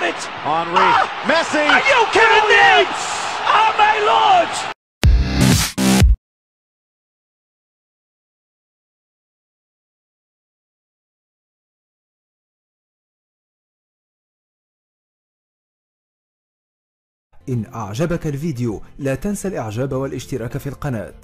got it. Henri, Ah, Messi. Are you kidding me? Oh my lord! إن أعجبك الفيديو لا تنسى الإعجاب والاشتراك في القناة